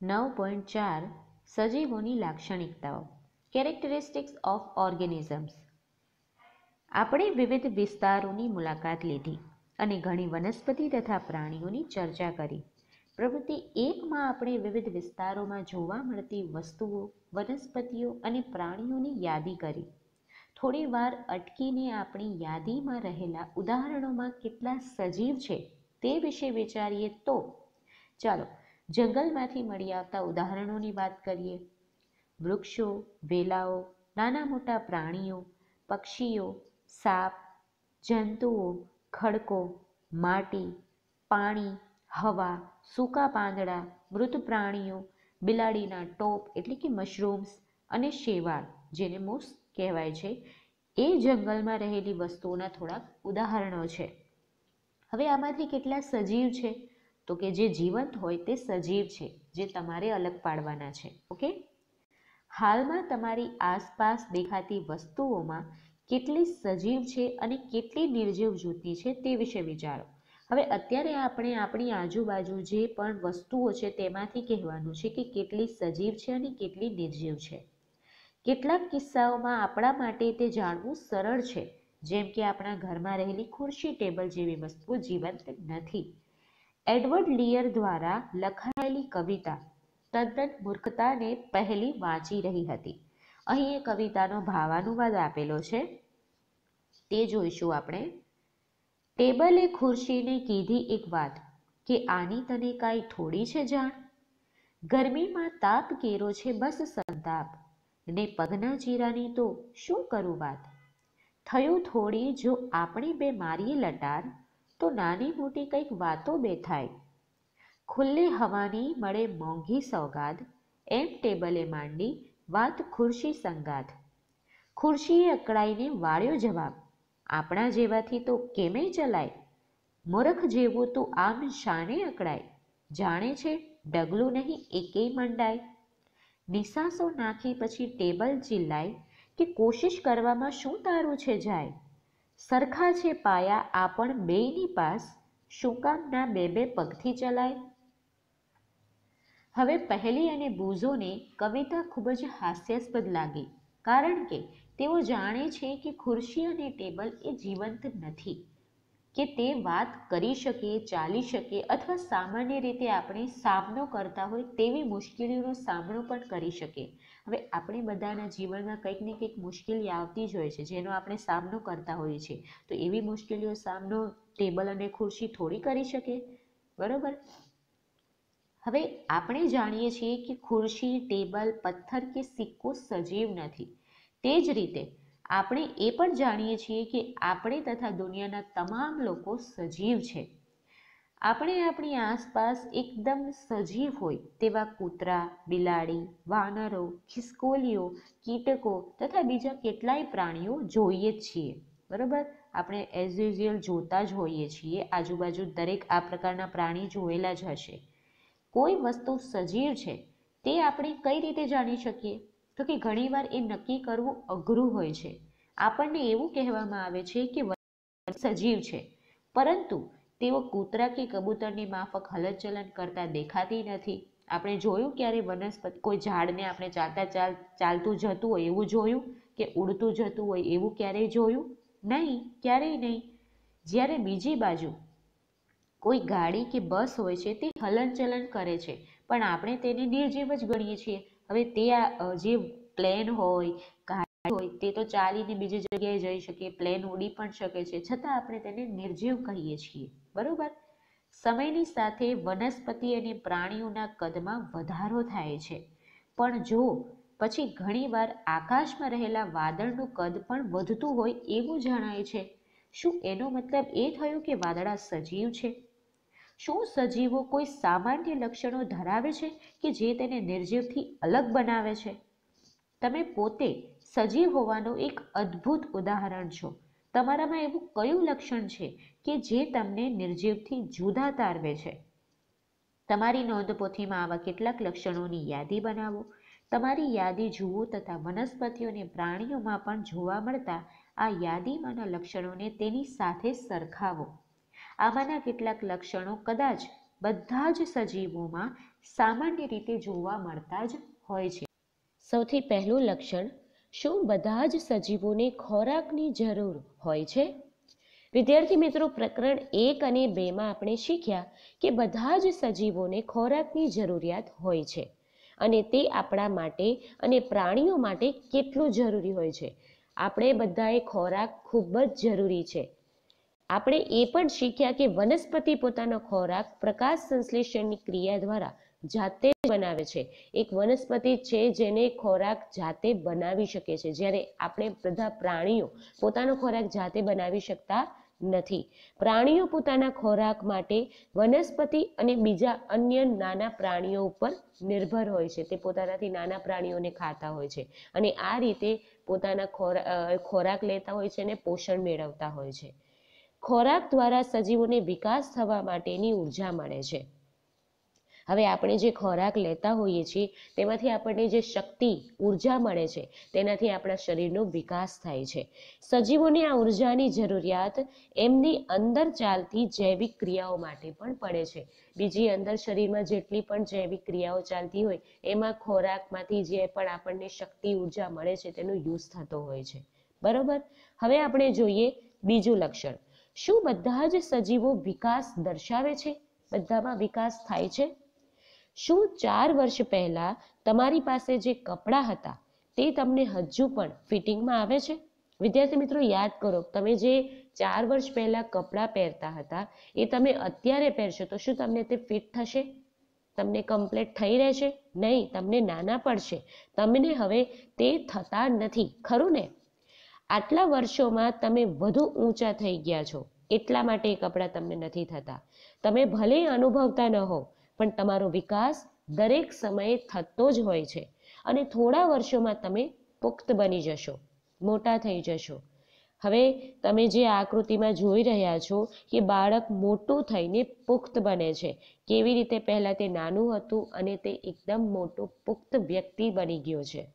નવ પોઈન્ટ ચાર સજીવોની લાક્ષણિકતાઓ કેરેક્ટરિસ્ટિક્સ ઓફ ઓર્ગેનિઝમ્સ આપણે વિવિધ વિસ્તારોની મુલાકાત લીધી અને ઘણી વનસ્પતિ તથા પ્રાણીઓની ચર્ચા કરી. પ્રવૃત્તિ એકમાં આપણે વિવિધ વિસ્તારોમાં જોવા મળતી વસ્તુઓ, વનસ્પતિઓ અને પ્રાણીઓની યાદી કરી. થોડી વાર અટકીને આપણી યાદીમાં રહેલા ઉદાહરણોમાં કેટલા સજીવ છે તે વિશે વિચારીએ તો ચાલો જંગલમાંથી મળી આવતા ઉદાહરણોની વાત કરીએ. વૃક્ષો, વેલાઓ, નાના મોટા પ્રાણીઓ, પક્ષીઓ, સાપ, જંતુઓ, ખડકો, માટી, પાણી, હવા, સૂકા પાંદડા, મૃત પ્રાણીઓ, બિલાડીના ટોપ એટલે કે મશરૂમ્સ અને શેવાળ જેને મૂસ કહેવાય છે. એ જંગલમાં રહેલી વસ્તુઓના થોડાક ઉદાહરણો છે. હવે આમાંથી કેટલા સજીવ છે? તો કે જે જીવંત હોય તે સજીવ છે, જે તમારે અલગ પાડવાના છે, ઓકે? હાલમાં તમારી આસપાસ દેખાતી વસ્તુઓમાં કેટલી સજીવ છે અને કેટલી નિર્જીવ જૂતી છે તે વિશે વિચારો. હવે અત્યારે આપણે આપણી આજુબાજુ જે પણ વસ્તુઓ છે તેમાંથી કહેવાનું છે કે કેટલી સજીવ છે અને કેટલી નિર્જીવ છે. કેટલાક કિસ્સાઓમાં આપણા માટે તે જાણવું સરળ છે, જેમ કે આપણા ઘરમાં રહેલી ખુરશી ટેબલ જેવી વસ્તુઓ જીવંત નથી. એડવર્ડ લિયર દ્વારા લખાયેલી કવિતા તદ્દન મૂર્ખતાને પહેલી વાંચી રહી હતી. અહીં એ કવિતાનો ભાવાનુવાદ આપેલો છે. તે જોઈશું આપણે. ટેબલે ખુરશીને કીધી એક વાત, કે આની તને કાંઈ થોડી છે જાણ? ગરમીમાં તાપ કેરો છે બસ સંતાપ. ને પગના ચીરાની તો શું કરું વાત? થયું થોડી જો આપણે બે મારીએ લટાર તો નાની મોટી કંઈક વાતો બે થાય ખુલ્લી હવાની મળે મોંઘી સોગાદ એમ ટેબલે માંડી વાત ખુરશી સંગાથ ખુરશીએ અકળાઈને વાળ્યો જવાબ, આપણા જેવાથી તો કેમે ચલાય? મૂર્ખ જેવું તું આમ શાને અકળાય? જાણે છે ડગલું નહીં એકેય મંડાય? નિસાસો નાખી પછી ટેબલ ચિલ્લાય કે કોશિશ કરવામાં શું તારું છે જાય? સરખા છે પાયા આપણ બેયની પાસ. શું કામ ના બે બે પગથી ચલાય? હવે પહેલી અને બૂઝોને કવિતા ખૂબ જ હાસ્યાસ્પદ લાગી, કારણ કે તેઓ જાણે છે કે ખુરશી અને ટેબલ એ જીવંત નથી, કે તે વાત કરી શકે, ચાલી શકે અથવા સામાન્ય રીતે આપણે સામનો કરતા હોય તેવી મુશ્કેલીઓનો સામનો પણ કરી શકે. હવે આપણે બધાના જીવનમાં કંઈક ને કંઈક મુશ્કેલી આવતી જ હોય છે, જેનો આપણે સામનો કરતા હોઈએ છીએ. તો એવી મુશ્કેલીઓ સામનો ટેબલ અને ખુરશી થોડી કરી શકે? બરાબર? હવે આપણે જાણીએ છીએ કે ખુરશી, ટેબલ, પથ્થર કે સિક્કો સજીવ નથી. તે જ રીતે આપણે એ પણ જાણીએ છીએ કે આપણે તથા દુનિયાના તમામ લોકો સજીવ છે. આપણે આપણી આસપાસ એકદમ સજીવ હોય તેવા કૂતરા, બિલાડી, વાનરો, ખિસકોલીઓ, કીટકો તથા બીજા કેટલાય પ્રાણીઓ જોઈએ જ છીએ. બરાબર? આપણે એઝ યુઝ્યુઅલ જોતા જ હોઈએ છીએ. આજુબાજુ દરેક આ પ્રકારના પ્રાણી જોયેલા જ હશે. કોઈ વસ્તુ સજીવ છે તે આપણે કઈ રીતે જાણી શકીએ? તો કે ઘણીવાર એ નક્કી કરવું અઘરું હોય છે. આપણને એવું કહેવામાં આવે છે કે સજીવ છે. પરંતુ તેઓ કૂતરા કે કબૂતરની માફક હલનચલન કરતા દેખાતી નથી. આપણે જોયું ક્યારે વનસ્પતિ, કોઈ ઝાડને આપણે ચાલતા ચાલ, ચાલતું જતું હોય એવું જોયું કે ઉડતું જતું હોય એવું ક્યારેય જોયું? નહીં, ક્યારેય નહીં. જ્યારે બીજી બાજુ કોઈ ગાડી કે બસ હોય છે તે હલનચલન કરે છે, પણ આપણે તેને નિર્જીવ જ ગણીએ છીએ. હવે તે જે પ્લેન હોય ગાડી હોય, તે તો ચાલીને બીજી જગ્યાએ જઈ શકે, પ્લેન ઉડી પણ શકે છે. છતાં આપણે તેને નિર્જીવ કહીએ છીએ. બરોબર? સમયની સાથે વનસ્પતિ અને પ્રાણીઓના કદમાં વધારો થાય છે. પણ જો, પછી ઘણીવાર આકાશમાં રહેલા વાદળનું કદ પણ વધતું હોય એવું જણાય છે. શું એનો મતલબ એ થયો કે વાદળા સજીવ છે? શું સજીવો કોઈ સામાન્ય લક્ષણો ધરાવે છે કે જે તેને નિર્જીવથી અલગ બનાવે છે? તમે પોતે સજીવ હોવાનું એક અદ્ભુત ઉદાહરણ છો. તમારામાં એવું કયું લક્ષણ છે કે જે તમને નિર્જીવથી જુદા તારવે છે? તમારી નોંધપોથીમાં આવા કેટલાક લક્ષણોની યાદી બનાવો. તમારી યાદી જુઓ તથા વનસ્પતિઓ અને પ્રાણીઓમાં પણ જોવા મળતા આ યાદીમાંના લક્ષણોને તેની સાથે સરખાવો. આમાંના કેટલાક લક્ષણો કદાચ બધા જ સજીવોમાં સામાન્ય રીતે જોવા મળતા જ હોય છે. સૌથી પહેલું લક્ષણ શું બધા જ સજીવોને ખોરાકની જરૂર હોય છે? વિદ્યાર્થી મિત્રો, પ્રકરણ એક અને બેમાં આપણે શીખ્યા કે બધા જ સજીવોને ખોરાકની જરૂરિયાત હોય છે અને તે આપણા માટે અને પ્રાણીઓ માટે કેટલું જરૂરી હોય છે. આપણે બધાએ ખોરાક ખૂબ જ જરૂરી છે. આપણે એ પણ શીખ્યા કે વનસ્પતિ પોતાનો ખોરાક પ્રકાશ સંશ્લેષણની ક્રિયા દ્વારા જાતે બનાવે છે. એક વનસ્પતિ છે જેને ખોરાક જાતે બનાવી શકે છે. જ્યારે આપણે બધા પ્રાણીઓ પોતાનો ખોરાક જાતે બનાવી શકતા નથી. પ્રાણીઓ પોતાના ખોરાક માટે વનસ્પતિ અને બીજા અન્ય નાના પ્રાણીઓ ઉપર નિર્ભર હોય છે. તે પોતાનાથી નાના પ્રાણીઓને ખાતા હોય છે અને આ રીતે પોતાના ખોરાક લેતા હોય છે અને પોષણ મેળવતા હોય છે. ખોરાક દ્વારા સજીવોને વિકાસ થવા માટેની ઊર્જા મળે છે. હવે આપણે જે ખોરાક લેતા હોઈએ છીએ, તેમાંથી આપણને જે શક્તિ, ઊર્જા મળે છે, તેનાથી આપણા શરીરનો વિકાસ થાય છે. સજીવોને આ ઉર્જાની જરૂરિયાત એમની અંદર ચાલતી જૈવિક ક્રિયાઓ માટે પણ પડે છે. બીજી અંદર શરીરમાં જેટલી પણ જૈવિક ક્રિયાઓ ચાલતી હોય, એમાં ખોરાકમાંથી જે પણ આપણને શક્તિ, ઊર્જા મળે છે, તેનો યુઝ થતો હોય છે. બરોબર? હવે આપણે જોઈએ બીજું લક્ષણ. શું બધા જ સજીવો વિકાસ દર્શાવે છે? બધામાં વિકાસ થાય છે? શું ચાર વર્ષ પહેલાં તમારી પાસે જે કપડાં હતા તે તમને હજુ પણ ફિટિંગમાં આવે છે? વિદ્યાર્થી મિત્રો, યાદ કરો, તમે જે ચાર વર્ષ પહેલાં કપડાં પહેરતા હતા, એ તમે અત્યારે પહેરશો તો શું તમને તે ફિટ થશે? તમને કમ્પ્લીટ થઈ રહેશે? નહીં, તમને નાના પડશે. તમને હવે તે થતા નથી, ખરું ને? આટલા વર્ષોમાં તમે વધુ ઊંચા થઈ ગયા છો. એટલા માટે એ કપડાં તમને નથી થતા. તમે ભલે અનુભવતા ન હો પણ તમારો વિકાસ દરેક સમયે થતો જ હોય છે. અને થોડા વર્ષોમાં તમે પુખ્ત બની જશો, મોટા થઈ જશો. હવે તમે જે આકૃતિમાં જોઈ રહ્યા છો કે બાળક મોટું થઈને પુખ્ત બને છે, કેવી રીતે પહેલાં તે નાનું હતું અને તે એકદમ મોટો પુખ્ત વ્યક્તિ બની ગયો છે.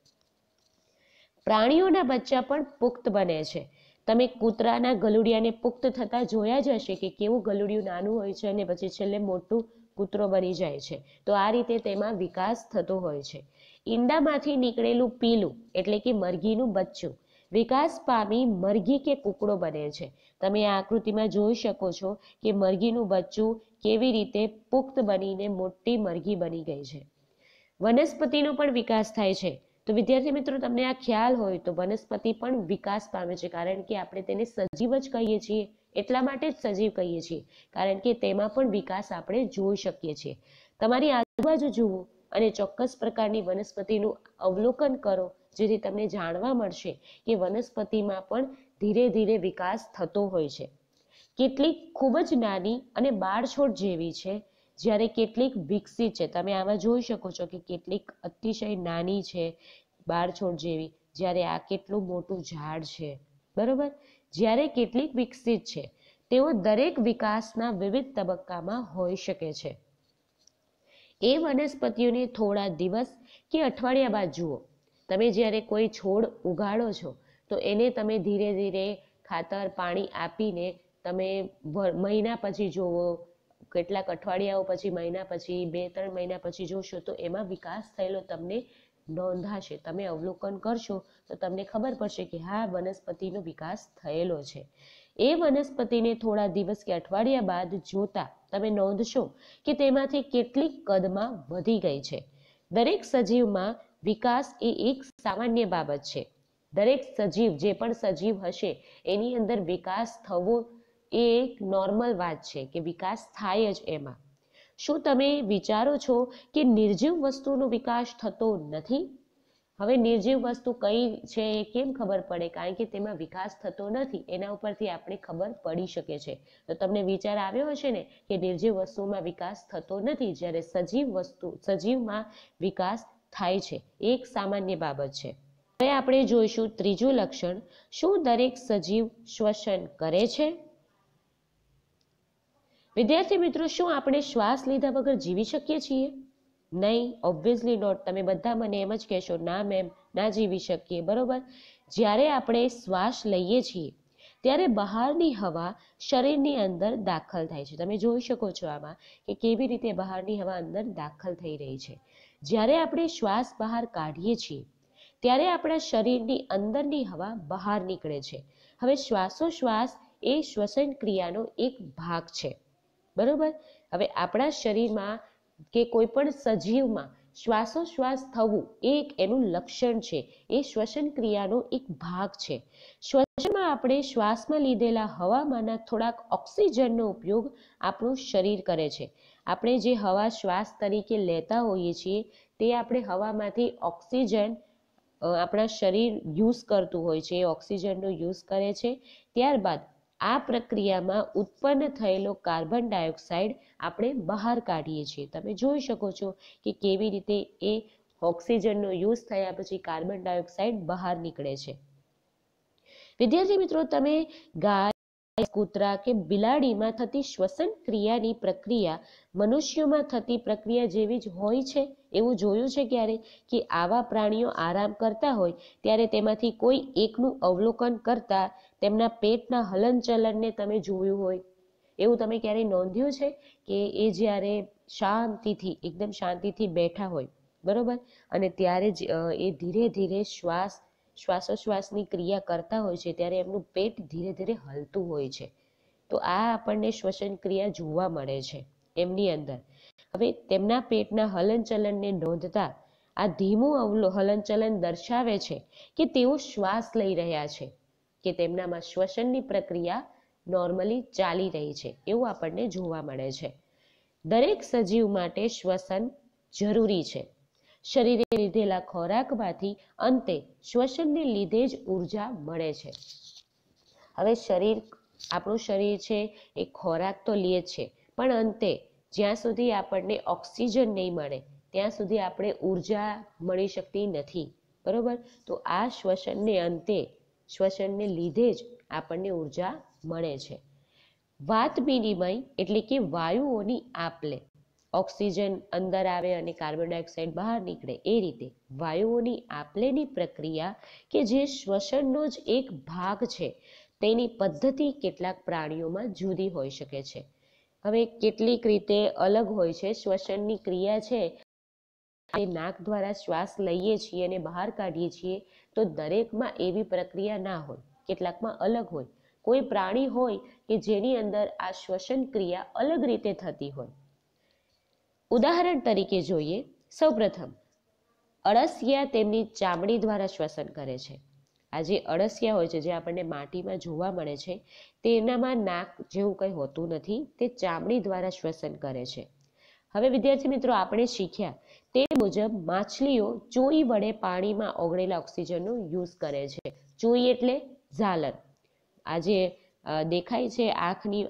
પ્રાણીઓના બચ્ચા પણ પુખ્ત બને છે. તમે કૂતરાના ગલુડિયાને પુખ્ત થતા જોયા જ હશે કે કેવું ગલુડિયું નાનું હોય છે અને પછી છેલ્લે મોટું કૂતરો બની જાય છે. તો આ રીતે તેમાં વિકાસ થતો હોય છે. ઈંડામાંથી નીકળેલું પીલું એટલે કે મરઘીનું બચ્ચું વિકાસ પામી મરઘી કે કુકડો બને છે. તમે આ આકૃતિમાં જોઈ શકો છો કે મરઘીનું બચ્ચું કેવી રીતે પુખ્ત બનીને મોટી મરઘી બની ગઈ છે. વનસ્પતિનો પણ વિકાસ થાય છે. તો વિદ્યાર્થી મિત્રો, તમને આ ખ્યાલ હોય તો વનસ્પતિ પણ વિકાસ પામે છે. કારણ કે આપણે તેને સજીવ જ કહીએ છીએ. એટલા માટે જ સજીવ કહીએ છીએ. કારણ કે તેમાં પણ વિકાસ આપણે જોઈ શકીએ છીએ. તમારી આજુબાજુ જુઓ અને ચોક્કસ પ્રકારની વનસ્પતિનું અવલોકન કરો, જેથી તમને જાણવા મળશે કે વનસ્પતિમાં પણ ધીરે ધીરે વિકાસ થતો હોય છે. કેટલીક ખૂબ જ નાની અને બાળછોડ જેવી છે. જ્યારે કેટલીક વિકસિત છે, તમે આમાં જોઈ શકો છો કે કેટલીક અતિશય નાની છે બાર છોડ જેવી, જ્યારે આ કેટલું મોટું ઝાડ છે, બરોબર? જ્યારે કેટલીક વિકસિત છે, તેઓ દરેક વિકાસના વિવિધ તબક્કામાં હોઈ શકે છે. એ વનસ્પતિઓને થોડા દિવસ કે અઠવાડિયા બાદ જુઓ. તમે જ્યારે કોઈ છોડ ઉગાડો છો, તો એને તમે ધીરે ધીરે ખાતર, પાણી આપીને તમે મહિના પછી જુઓ કેટલાક અઠવાડિયાઓ પછી, મહિના પછી, બે, ત્રણ મહિના પછી જોશો તો એમાં વિકાસ થયેલો તમને નોંધાશે. તમે અવલોકન કરશો તો તમને ખબર પડશે કે હા, વનસ્પતિનો વિકાસ થયેલો છે. એ વનસ્પતિને થોડા દિવસ કે અઠવાડિયા બાદ જોતા તમે નોંધશો કે તેમાંથી કેટલીક કદમાં વધી ગઈ છે. દરેક સજીવમાં વિકાસ એ એક સામાન્ય બાબત છે. દરેક સજીવ, જે પણ સજીવ હશે, એની અંદર વિકાસ થવો એ એક નોર્મલ વાત છે કે વિકાસ થાય જ એમાં. શું તમે વિચારો છો કે નિર્જીવ વસ્તુનો વિકાસ થતો નથી? હવે નિર્જીવ વસ્તુ કઈ છે એ કેમ ખબર પડે? કારણ કે તેમાં વિકાસ થતો નથી. એના ઉપરથી આપણે ખબર પડી શકે છે. તો તમને વિચાર આવ્યો હશે ને કે નિર્જીવ વસ્તુમાં વિકાસ થતો નથી જ્યારે સજીવ વસ્તુ, સજીવમાં વિકાસ થાય છે. એક સામાન્ય બાબત છે. હવે આપણે જોઈશું ત્રીજું લક્ષણ. શું દરેક સજીવ શ્વસન કરે છે? વિદ્યાર્થી મિત્રો, શું આપણે શ્વાસ લીધા વગર જીવી શકીએ છીએ? નહીં ઓબ્વિયસલી નોટ તમે બધા મને એમ જ કહેશો, ના મેમ ના જીવી શકીએ. બરોબર? જ્યારે આપણે શ્વાસ લઈએ છીએ, ત્યારે બહારની હવા શરીરની અંદર દાખલ થાય છે. તમે જોઈ શકો છો આમાં કે કેવી રીતે બહારની હવા અંદર દાખલ થઈ રહી છે. જ્યારે આપણે શ્વાસ બહાર કાઢીએ છીએ, ત્યારે આપણા શરીરની અંદરની હવા બહાર નીકળે છે. હવે શ્વાસોશ્વાસ એ શ્વસન ક્રિયાનો એક ભાગ છે. બરોબર? હવે આપણા શરીરમાં કે કોઈ પણ સજીવમાં શ્વાસોશ્વાસ થવું એ એક એનું લક્ષણ છે. એ શ્વસન ક્રિયાનો એક ભાગ છે. શ્વસનમાં આપણે શ્વાસમાં લીધેલા હવામાંના થોડાક ઓક્સિજનનો ઉપયોગ આપણું શરીર કરે છે. આપણે જે હવા શ્વાસ તરીકે લેતા હોઈએ છીએ, તે આપણે હવામાંથી ઓક્સિજન આપણા શરીર યુઝ કરતું હોય છે એ ઓક્સિજનનો યુઝ કરે છે. ત્યારબાદ આ પ્રક્રિયામાં ઉત્પન્ન થયેલો કાર્બન ડાયોક્સાઇડ આપણે બહાર કાઢીએ છીએ. તમે જોઈ શકો છો કે કેવી રીતે એ ઓક્સિજનનો યુઝ થયા પછી કાર્બન ડાયોક્સાઇડ બહાર નીકળે છે. વિદ્યાર્થી મિત્રો, તમે ગાય કૂતરા કે બિલાડીમાં થતી શ્વસન ક્રિયાની પ્રક્રિયા મનુષ્યોમાં થતી પ્રક્રિયા જેવી જ હોય છે? એવું જોયું છે ક્યારે કે આવા પ્રાણીઓ આરામ કરતા હોય ત્યારે તેમાંથી કોઈ એકનું અવલોકન કરતા તેમના પેટના હલનચલનને તમે જોયું હોય? એવું તમે ક્યારેય નોંધ્યું છે કે એ જ્યારે શાંતિથી, એકદમ શાંતિથી બેઠા હોય? બરોબર? અને ત્યારે જ એ ધીરે ધીરે શ્વાસ શ્વાસોશ્વાસની ક્રિયા કરતા હોય છે, ત્યારે એમનું પેટ ધીરે ધીરે હલતું હોય છે. તો આ આપણને શ્વસન ક્રિયા જોવા મળે છે, એમની અંદર. હવે તેમના પેટના હલનચલનને નોંધતા આ ધીમું અવલો, હલનચલન દર્શાવે છે કે તેઓ શ્વાસ લઈ રહ્યા છે, કે તેમનામાં શ્વસનની પ્રક્રિયા નોર્મલી ચાલી રહી છે, એવું આપણને જોવા મળે છે. દરેક સજીવ માટે શ્વસન જરૂરી છે. શરીરે લીધેલા ખોરાકમાંથી અંતે શ્વસનને લીધે જ ઊર્જા મળે છે. હવે શરીર, આપણું શરીર છે એ ખોરાક તો લે છે, પણ અંતે જ્યાં સુધી આપણને ઓક્સિજન નહીં મળે, ત્યાં સુધી આપણે ઊર્જા મળી શકતી નથી, બરોબર? તો આ શ્વસનને અંતે શ્વસનને લીધે જ આપણને ઊર્જા મળે છે. વાત વિનિમય એટલે કે વાયુઓની આપલે. ઓક્સિજન અંદર આવે અને કાર્બન ડાયોક્સાઇડ બહાર નીકળે, એ રીતે વાયુઓની આપલેની પ્રક્રિયા કે જે શ્વસનનો જ એક ભાગ છે, તેની પદ્ધતિ કેટલાક પ્રાણીઓમાં જુદી હોઈ શકે છે. હવે કેટલીક રીતે અલગ હોય છે, શ્વસનની ક્રિયા છે, એ નાક દ્વારા શ્વાસ લઈએ છીએ અને બહાર કાઢીએ છીએ, તો દરેકમાં એવી પ્રક્રિયા ના હોય, કેટલાકમાં અલગ હોય. કોઈ પ્રાણી હોય કે જેની અંદર આ શ્વસન ક્રિયા અલગ રીતે થતી હોય. ઉદાહરણ તરીકે જોઈએ, સૌપ્રથમ, અળસિયા તેમની ચામડી દ્વારા શ્વસન કરે છે. આ જે અળસિયા હોય છે, જે આપણને માટીમાં જોવા મળે છે તેનામાં નાક જેવું કંઈ હોતું નથી, તે ચામડી દ્વારા શ્વસન કરે છે. હવે વિદ્યાર્થી મિત્રો, આપણે શીખ્યા તે મુજબ માછલીઓ ચોઈ વડે પાણીમાં ઓગળેલા ઓક્સિજનનો યુઝ કરે છે. ચોઈ એટલે ઝાલર. આ જે દેખાય છે, આંખની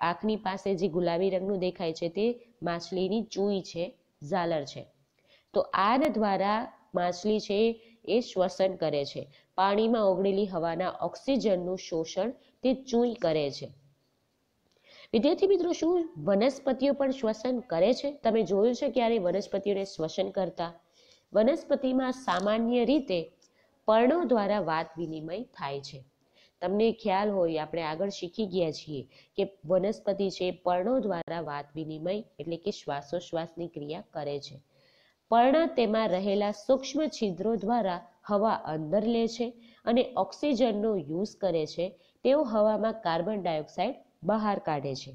આંખની પાસે જે ગુલાબી રંગનું દેખાય છે, તે માછલીની ચૂઈ છે, ઝાલર છે. તો આન દ્વારા માછલી છે એ શ્વસન કરે છે. પાણીમાં ઓગળેલી હવાના ઓક્સિજનનું શોષણ તે ચૂઈ કરે છે. વિદ્યાર્થી મિત્રો, શું વનસ્પતિઓ પણ શ્વસન કરે છે? તમે જોયું છે ક્યારે વનસ્પતિઓને શ્વસન કરતા? વનસ્પતિમાં સામાન્ય રીતે પર્ણો દ્વારા વાત વિનિમય થાય છે. તમને ખ્યાલ હોય, આપણે આગળ શીખી ગયા છીએ કે વનસ્પતિ છે, પર્ણો દ્વારા વાત વિનિમય એટલે કે શ્વાસોશ્વાસની ક્રિયા કરે છે. પર્ણ તેમાં રહેલા સૂક્ષ્મ છિદ્રો દ્વારા હવા અંદર લે છે અને ઓક્સિજનનો યુઝ કરે છે. તેઓ હવામાં કાર્બન ડાયોક્સાઇડ બહાર કાઢે છે.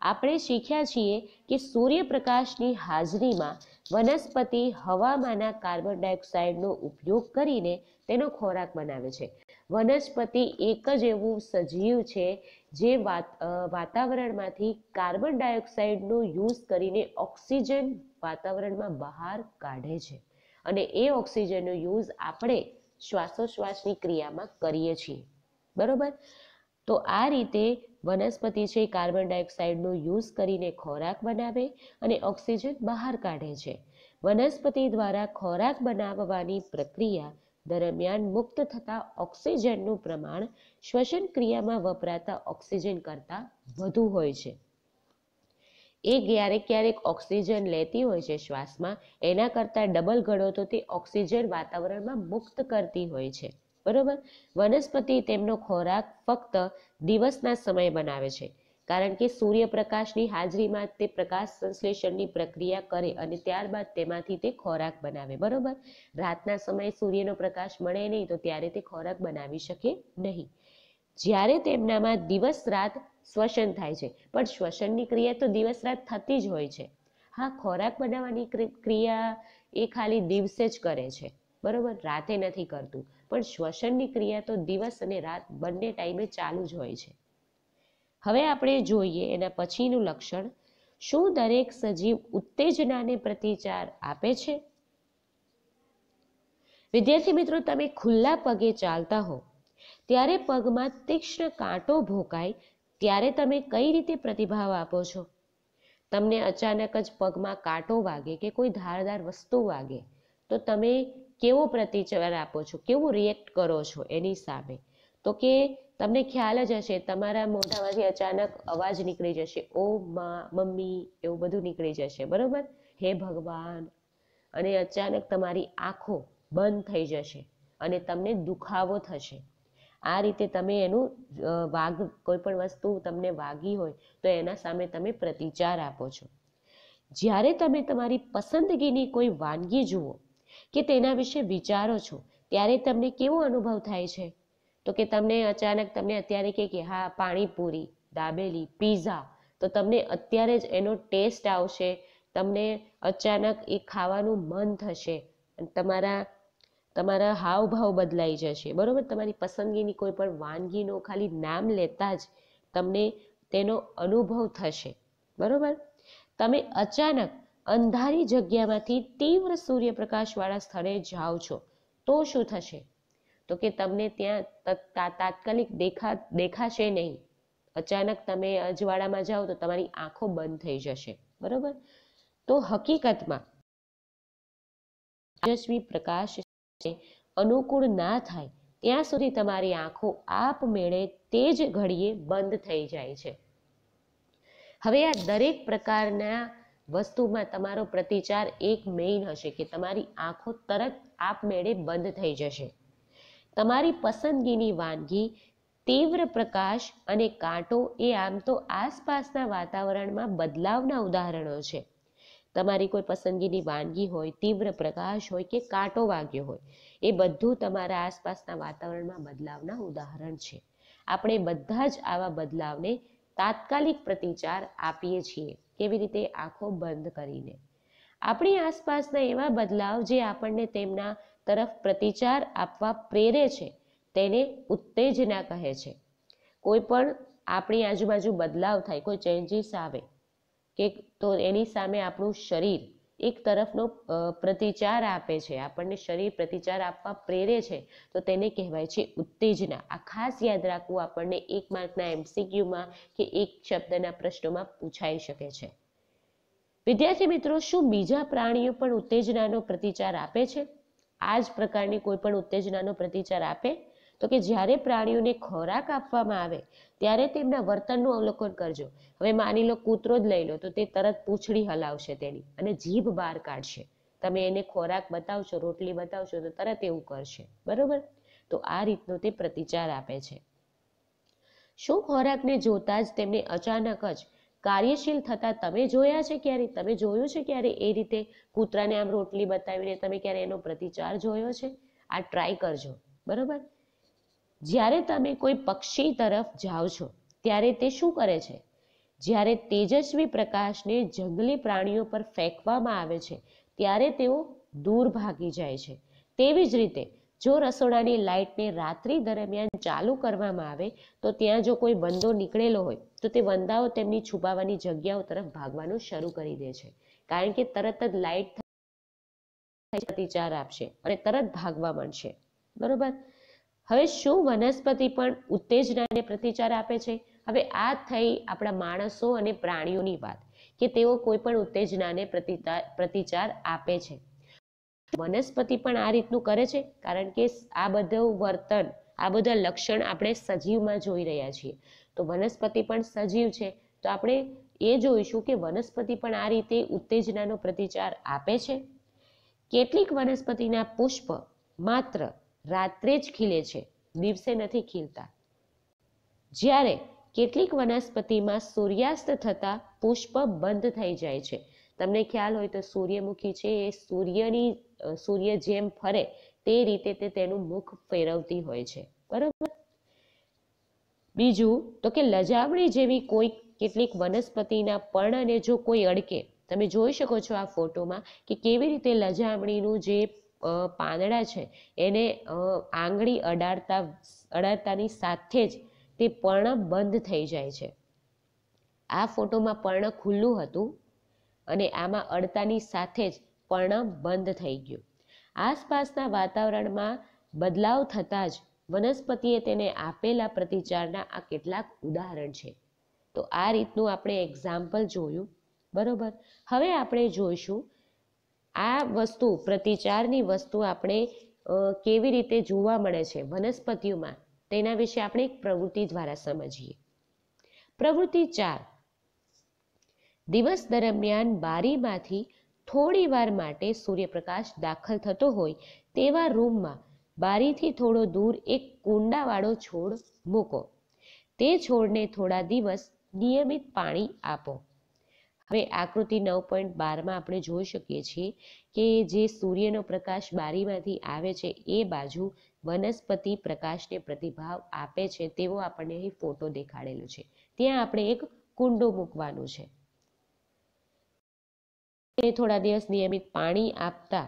આપણે શીખ્યા છીએ કે સૂર્યપ્રકાશની હાજરીમાં વનસ્પતિ હવામાંના કાર્બન ડાયોક્સાઇડનો ઉપયોગ કરીને તેનો ખોરાક બનાવે છે. વનસ્પતિ એક જ એવું સજીવ છે જે વાતાવરણમાંથી કાર્બન ડાયોક્સાઇડનો યુઝ કરીને ઓક્સિજન વાતાવરણમાં બહાર કાઢે છે. અને એ ઓક્સિજનનો યુઝ આપણે શ્વાસોશ્વાસની ક્રિયામાં કરીએ છીએ. બરોબર? તો આ રીતે વનસ્પતિ છે કાર્બન ડાયોક્સાઇડનો યુઝ કરીને ખોરાક બનાવે અને ઓક્સિજન બહાર કાઢે છે. વનસ્પતિ દ્વારા ખોરાક બનાવવાની પ્રક્રિયા દરમિયાન મુક્ત થતા ઓક્સિજનનું પ્રમાણ શ્વસન ક્રિયામાં વપરાતા ઓક્સિજન કરતાં વધુ હોય છે. એ ક્યારેક ક્યારેક ઓક્સિજન લેતી હોય છે શ્વાસમાં, એના કરતાં ડબલ ગણો તો તે ઓક્સિજન વાતાવરણમાં મુક્ત કરતી હોય છે. બરોબર? વનસ્પતિ તેમનો ખોરાક ફક્ત દિવસના સમય બનાવે છે. કારણ કે સૂર્યપ્રકાશની હાજરીમાં તે પ્રકાશ સંશ્લેષણની પ્રક્રિયા કરે અને ત્યારબાદ તેમાંથી તે ખોરાક બનાવે, બરોબર? રાતના સમયે સૂર્યનો પ્રકાશ મળે નહીં તો ત્યારે તે ખોરાક બનાવી શકે નહીં. જ્યારે તેમનામાં દિવસ રાત શ્વસન થાય છે, પણ શ્વસનની ક્રિયા તો દિવસ રાત થતી જ હોય છે. હા, ખોરાક બનાવવાની ક્રિયા એ ખાલી દિવસે જ કરે છે, બરોબર? રાતે નથી કરતું. પણ શ્વસનની ક્રિયા તો દિવસ અને રાત બંને ટાઈમે ચાલુ જ હોય છે. હવે આપણે જોઈએ એના પછીનું લક્ષણ. શું દરેક સજીવ ઉત્તેજનાને પ્રતિચાર આપે છે? વિદ્યાર્થી મિત્રો, તમે ખુલ્લા પગે ચાલતા હો. ત્યારે પગમાં તીક્ષ્ણ કાંટો ભોકાય, ત્યારે તમે કઈ રીતે પ્રતિભાવ આપો છો? તમને અચાનક જ પગમાં કાંટો વાગે કે કોઈ ધારદાર વસ્તુ વાગે, તો તમે કેવો પ્રતિચાર આપો છો? કેવું રિએક્ટ કરો છો એની સામે? તો કે તમને ખ્યાલ જ હશે, તમારા મોઢામાંથી અચાનક અવાજ નીકળી જશે. ઓ માં, મમ્મી, એવું બધું નીકળી જશે, બરોબર? હે ભગવાન. અને અચાનક તમારી આંખો બંધ થઈ જશે અને તમને દુખાવો થશે. આ રીતે તમે એનું વાઘ કોઈ પણ વસ્તુ તમને વાગી હોય, તો એના સામે તમે પ્રતિચાર આપો છો. જ્યારે તમે તમારી પસંદગીની કોઈ વાનગી જુઓ કે તેના વિશે વિચારો છો, ત્યારે તમને કેવો અનુભવ થાય છે? તો કે તમને અચાનક તમને અત્યારે કે કે, હા, પાણીપુરી, દાબેલી, પીઝા, તો તમને અત્યારે જ એનો ટેસ્ટ આવશે, તમને અચાનક એ ખાવાનું મન થશે તમારા તમારા હાવભાવ બદલાઈ જશે. બરોબર? તમારી પસંદગીની કોઈ પણ વાનગીનો ખાલી નામ લેતા જ તમને તેનો અનુભવ થશે. બરોબર? તમે અચાનક અંધારી જગ્યામાંથી તીવ્ર સૂર્યપ્રકાશવાળા સ્થળે જાઓ છો, તો શું થશે? તો કે તમને ત્યાં તાત્કાલિક દેખા, દેખાશે નહીં. અચાનક તમે અજવાળામાં જાઓ તો તમારી આંખો બંધ થઈ જશે. બરોબર? તો હકીકતમાં તેજસ્વી પ્રકાશ અનુકૂળ ના થાય ત્યાં સુધી તમારી આંખો આપમેળે તે જ ઘડીએ બંધ થઈ જાય છે. હવે આ દરેક પ્રકારના વસ્તુમાં તમારો પ્રતિચાર એક મેઇન હશે કે તમારી આંખો તરત આપમેળે બંધ થઈ જશે. તમારી પસંદગીની વાનગી, તીવ્ર પ્રકાશ અને કાંટો એ આમ તો આસપાસના વાતાવરણમાં બદલાવના ઉદાહરણો છે. તમારી કોઈ પસંદગીની વાનગી હોય, તીવ્ર પ્રકાશ હોય કે કાંટો વાગ્યો હોય, એ બધું તમારા આસપાસના વાતાવરણમાં બદલાવના ઉદાહરણ છે. આપણે બધા જ આવા બદલાવને તાત્કાલિક પ્રતિચાર આપીએ છીએ, કેવી રીતે આંખો બંધ કરીને. આપણી આસપાસના એવા બદલાવ જે આપણને તેમના તરફ પ્રતિચાર આપવા પ્રેરે છે, તેને ઉત્તેજના કહે છે. કોઈ પણ આપણી આજુબાજુ બદલાવ થાય, કોઈ ચેન્જીસ આવે, કે તો એની સામે આપણું શરીર એક તરફનો પ્રતિચાર આપે છે, આપણને શરીર પ્રતિચાર આપવા પ્રેરે છે, તો તેને કહેવાય છે ઉત્તેજના. આ ખાસ યાદ રાખવું આપણને એક માર્કના એમસીક્યુમાં કે એક શબ્દના પ્રશ્નોમાં પૂછાઈ શકે છે. વિદ્યાર્થી મિત્રો, શું બીજા પ્રાણીઓ પણ ઉત્તેજનાનો પ્રતિચાર આપે છે? આ જ પ્રકારની કોઈ પણ ઉત્તેજનાનો પ્રતિચાર આપે? તો કે જ્યારે પ્રાણીઓને ખોરાક આપવામાં આવે, ત્યારે તેમના વર્તનનું અવલોકન કરજો. હવે માની લો કૂતરો જ લઈ લો, તો તે તરત પૂંછડી હલાવશે તેની અને જીભ બહાર કાઢશે. તમે એને ખોરાક બતાવશો, રોટલી બતાવશો, તો તરત એવું કરશે. બરોબર? તો આ રીતનો તે પ્રતિચાર આપે છે. શું ખોરાકને જોતા જ તેમને અચાનક જ કાર્યશીલ થતા તમે જોયા છે ક્યારે? તમે જોયું છે ક્યારે એ રીતે કૂતરાને આમ રોટલી બતાવીને તમે ક્યારે એનો પ્રતિચાર જોયો છે? આ ટ્રાય કરજો, બરોબર? જ્યારે તમે કોઈ પક્ષી તરફ જાઓ છો, ત્યારે તે શું કરે છે? જ્યારે તેજસ્વી પ્રકાશને જંગલી પ્રાણીઓ પર ફેંકવામાં આવે છે, ત્યારે તેઓ દૂર ભાગી જાય છે. તેવી જ રીતે જો રસોડાની લાઇટને રાત્રિ દરમિયાન ચાલુ કરવામાં આવે, તો ત્યાં જો કોઈ વંદો નીકળેલો હોય, તો તે વંદાઓ તેમની છુપાવાની જગ્યાઓ તરફ ભાગવાનું શરૂ કરી દે છે. કારણ કે તરત જ લાઇટ પ્રતિચાર આપશે અને તરત ભાગવા માંડશે. બરોબર? હવે શું વનસ્પતિ પણ ઉત્તેજનાને પ્રતિચાર આપે છે? હવે આ થઈ આપણા માણસો અને પ્રાણીઓની વાત, કે તેઓ કોઈ પણ ઉત્તેજનાને પ્રતિચાર આપે છે. વનસ્પતિ પણ આ રીતનું કરે છે, કારણ કે આ બધું વર્તન, આ બધા લક્ષણ આપણે સજીવમાં જોઈ રહ્યા છીએ. તો વનસ્પતિ પણ સજીવ છે, તો આપણે એ જોઈશું કે વનસ્પતિ પણ આ રીતે ઉત્તેજનાનો પ્રતિચાર આપે છે. કેટલીક વનસ્પતિના પુષ્પ માત્ર રાત્રે જ ખીલે છે, દિવસે નથી ખીલતા. જ્યારે કેટલીક વનસ્પતિમાં સૂર્યાસ્ત થતાં પુષ્પ બંધ થઈ જાય છે. તમને ખ્યાલ હોય તો સૂર્યમુખી છે, એ સૂર્યની સૂર્ય જેમ ફરે તે રીતે તે તેનું મુખ ફેરવતી હોય છે. બરાબર? બીજું, તો કે લજામણી જેવી કોઈ કેટલીક વનસ્પતિના પર્ણને જો કોઈ અડકે, તમે જોઈ શકો છો આ ફોટોમાં કે કેવી રીતે લજામણીનું જે પાંદડા છે, એને આંગળી અડાડતા, અડાડતાની સાથે જ તે પર્ણ બંધ થઈ જાય છે. આ ફોટોમાં પર્ણ ખુલ્લું હતું અને આમાં અડતાની સાથે જ પર્ણ બંધ થઈ ગયું. આસપાસના વાતાવરણમાં બદલાવ થતાં જ વનસ્પતિએ તેને આપેલા પ્રતિચારના આ કેટલાક ઉદાહરણ છે. તો આ રીતનું આપણે એક્ઝામ્પલ જોયું, બરોબર? હવે આપણે જોઈશું આ વસ્તુ, પ્રતિચારની વસ્તુ આપણે કેવી રીતે જોવા મળે છે વનસ્પતિઓમાં, તેના વિશે આપણે એક પ્રવૃત્તિ દ્વારા સમજીએ. પ્રવૃત્તિ ચાર. દિવસ દરમિયાન બારીમાંથી થોડી વાર માટે સૂર્યપ્રકાશ દાખલ થતો હોય તેવા રૂમમાં બારીથી થોડો દૂર એક કુંડાવાળો છોડ મૂકો. તે છોડને થોડા દિવસ નિયમિત પાણી આપો. હવે આકૃતિ નવ પોઈન્ટ બારમાં આપણે જોઈ શકીએ છીએ કે જે સૂર્યનો પ્રકાશ બારીમાંથી આવે છે એ બાજુ વનસ્પતિ પ્રકાશને પ્રતિભાવ આપે છે તેવો આપણને અહીં ફોટો દેખાડેલો છે. ત્યાં આપણે એક કુંડો મૂકવાનું છે. તે થોડા દિવસ નિયમિત પાણી આપતા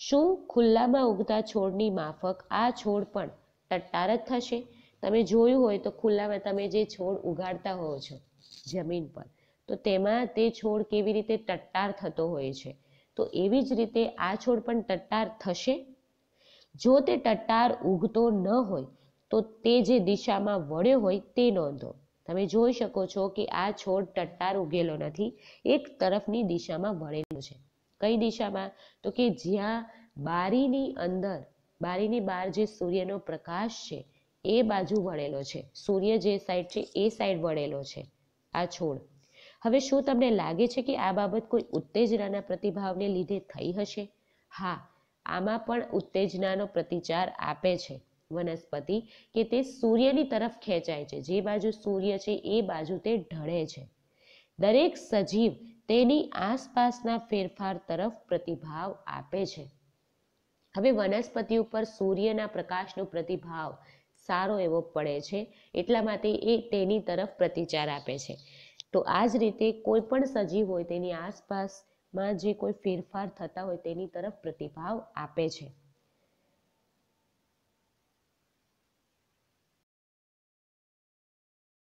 શું ખુલ્લામાં ઉગતા છોડની માફક આ છોડ પણ ટટ્ટાર જ થશે? તમે જોયું હોય તો ખુલ્લામાં તમે જે છોડ ઉગાડતા હોવ છો, જમીન પર, તો તેમાં તે છોડ કેવી રીતે ટટ્ટાર થતો હોય છે? તો એવી જ રીતે આ છોડ પણ ટટ્ટાર થશે? જો તે ટટ્ટાર ઉગતો ન હોય, તો તે જે દિશામાં વળ્યો હોય તે નોંધો. તમે જોઈ શકો છો કે આ છોડ ટટ્ટાર ઉગેલો નથી, એક તરફની દિશામાં વળેલો કઈ દિશામાં? તો કે જ્યાં બારીની અંદર, બારીની બહાર જે સૂર્યનો પ્રકાશ છે, એ બાજુ વળેલો છે. સૂર્ય જે સાઈડ છે, એ સાઈડ વળેલો છે. આ છોડ. હવે શું તમને લાગે છે કે આ બાબત કોઈ ઉત્તેજનાના પ્રતિભાવને લીધે થઈ હશે? હા, આમાં પણ ઉત્તેજનાનો પ્રતિચાર આપે છે. વનસ્પતિ કે તે સૂર્યની તરફ ખેંચાય છે. જે બાજુ સૂર્ય છે, એ બાજુ તે ઢળે છે. દરેક સજીવ તેની આસપાસના ફેરફાર તરફ પ્રતિભાવ આપે છે. હવે વનસ્પતિ ઉપર સૂર્યના પ્રકાશનો પ્રતિભાવ સારો એવો પડે છે એટલા માટે એ તેની તરફ પ્રતિચાર આપે છે. તો આ જ રીતે કોઈ પણ સજીવ હોય તેની આસપાસમાં જે કોઈ ફેરફાર થતા હોય તેની તરફ પ્રતિભાવ આપે છે.